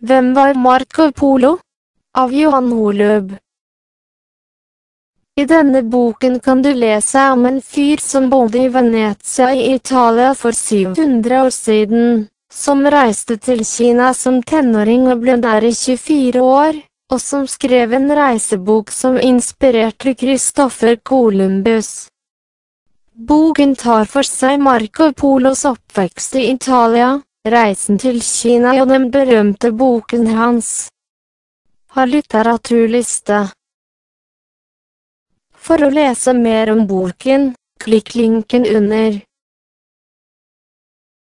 Hvem var Marco Polo? Av Johan Holøb. I denne boken kan du lese om en fyr som bodde i Venezia i Italia for 700 år siden, som reiste til Kina som tenåring og ble der i 24 år, og som skrev en reisebok som inspirerte Christoffer Columbus. Boken tar for seg Marco Polos oppvekst i Italia, reisen til Kina og den berømte boken hans. Har litteraturliste. For å lese mer om boken, klikk linken under.